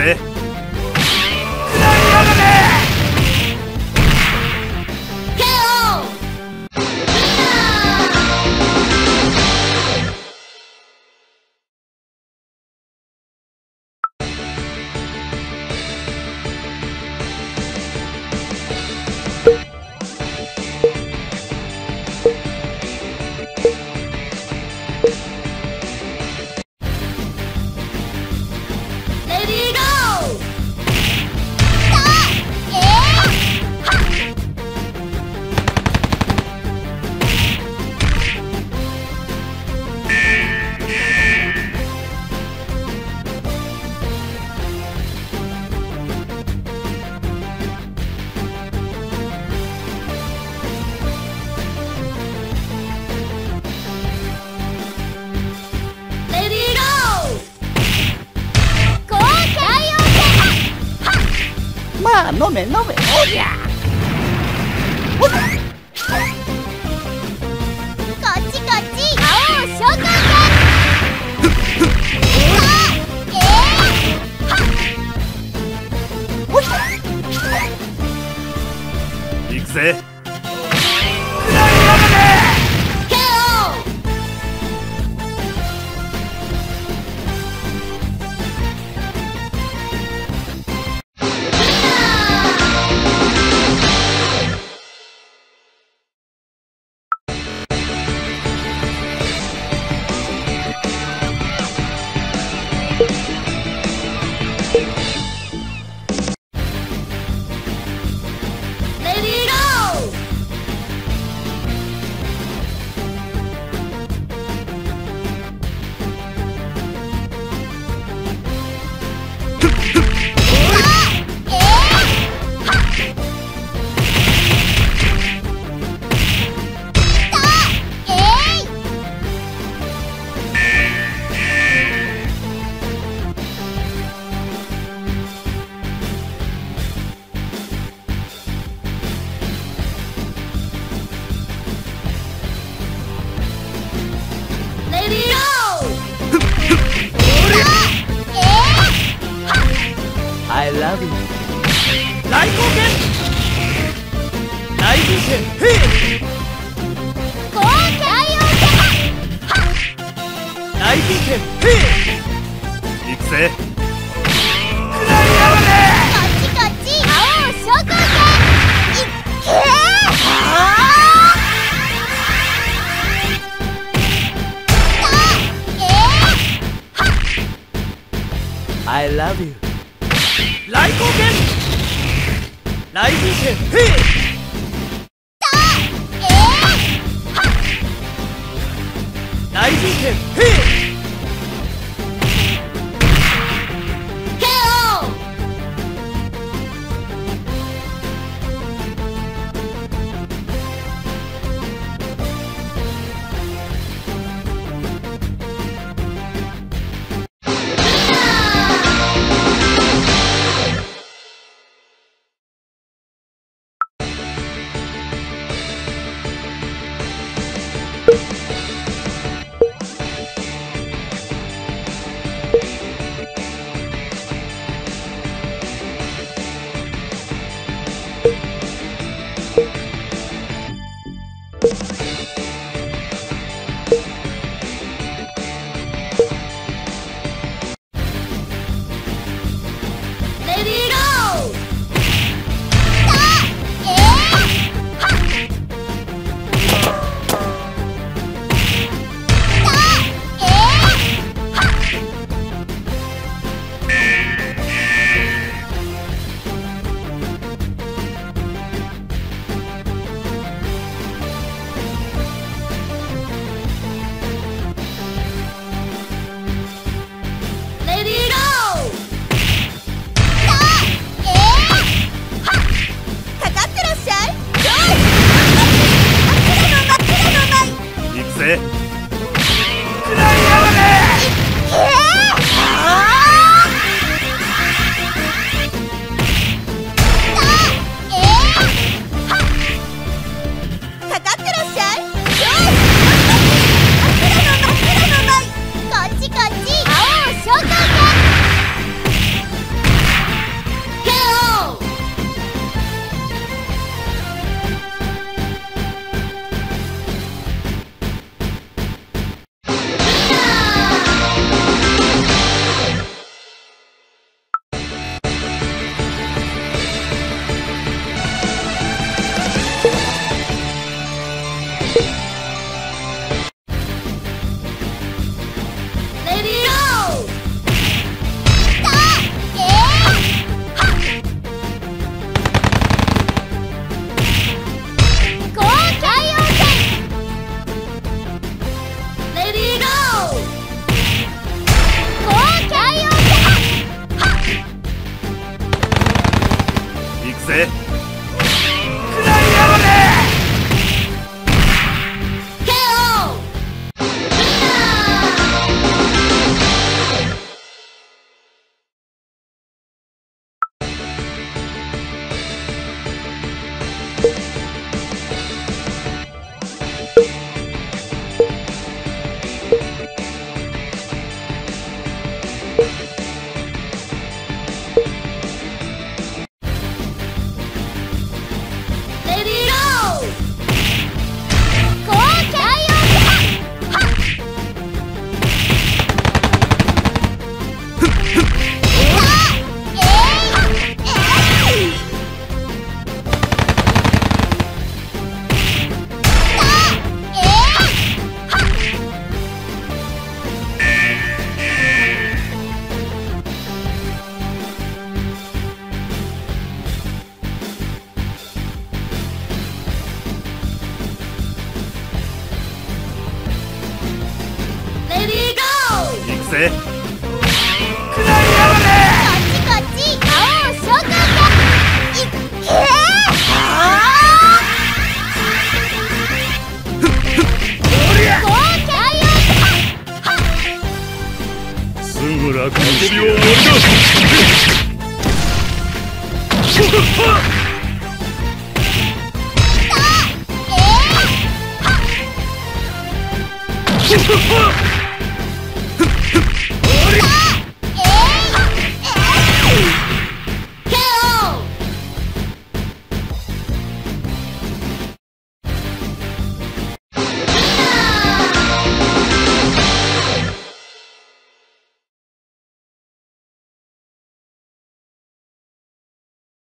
ぜい飲め飲め。おりゃこっちこっち。召喚、行くぜ。Love 光剣雷神剣。ヘイ Yeah! ぜゴー行くぜ食らいやがれこっちこっち青を召喚だいっけおりゃこうキャイオンすぐ楽にしよう終わりだ